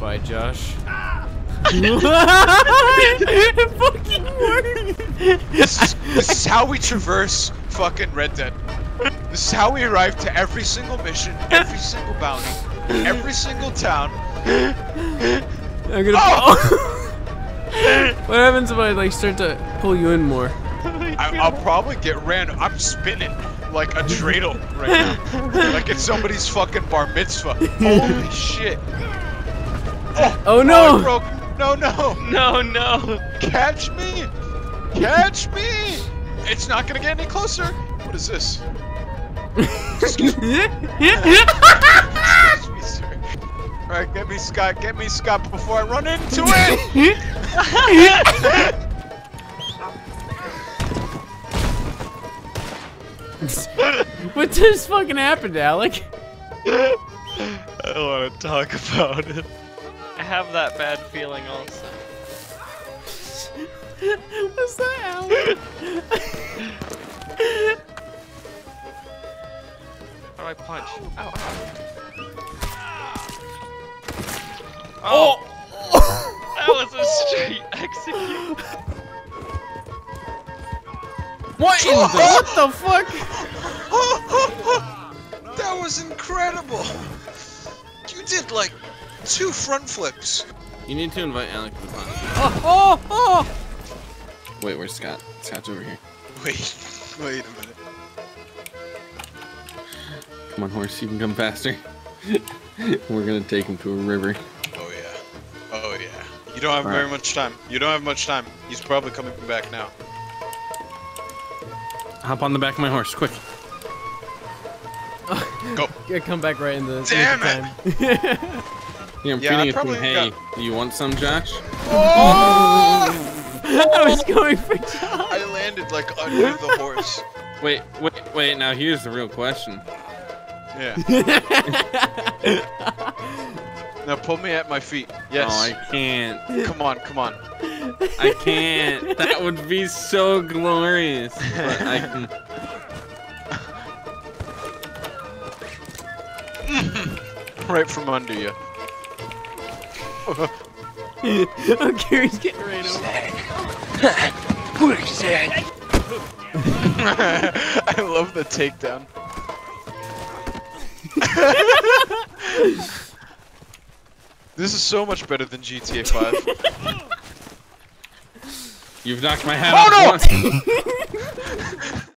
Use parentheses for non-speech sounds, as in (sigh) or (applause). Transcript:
Bye, Josh. it fucking worked. This is, this is how we traverse fucking Red Dead. This is how we arrive to every single mission, every single bounty, every single town. I'm gonna. Oh! (laughs) what happens if I like start to pull you in more? I, I'll probably get ran. I'm spinning like a dreidel right now. (laughs) like it's somebody's fucking bar mitzvah. Holy shit. Oh, Oh, no! I broke. No, no. No, no. Catch me! Catch me! It's not gonna get any closer. What is this? Excuse me, sir. Alright, get me Scott, get me Scott before I run into it! (laughs) what just fucking happened, Alec? I don't want to talk about it. I have that bad feeling also. (laughs) What's that, Alec? How do I punch? Ow, ow. Oh! oh. (laughs) That was a straight (laughs) execute. What in the what the fuck? that was incredible! You did like two front flips. You need to invite Alec to the pod. Oh, oh, oh! Wait, where's Scott? Scott's over here. Wait, (laughs) wait a minute. Come on, horse, you can come faster. (laughs) We're gonna take him to a river. Oh yeah. Oh yeah. You don't have All very right. much time. You don't have much time. He's probably coming back now. Hop on the back of my horse, quick. Go. (laughs) Yeah, come back right in the. Damn nick of Here, I'm Yeah, I feeding it some probably hay. got- Do you want some, Josh? Oh! time. (laughs) I was going for (laughs) Josh. I landed like under the horse. Wait, wait, wait. Now here's the real question. Yeah. (laughs) now pull me at my feet. Yes. Oh, I can't. Come on, come on. I can't. That would be so glorious. But I can. Right from under you. Oh, Gary's getting right over. I love the takedown. (laughs) this is so much better than GTA 5. You've knocked my hat Oh, off no! once. (laughs)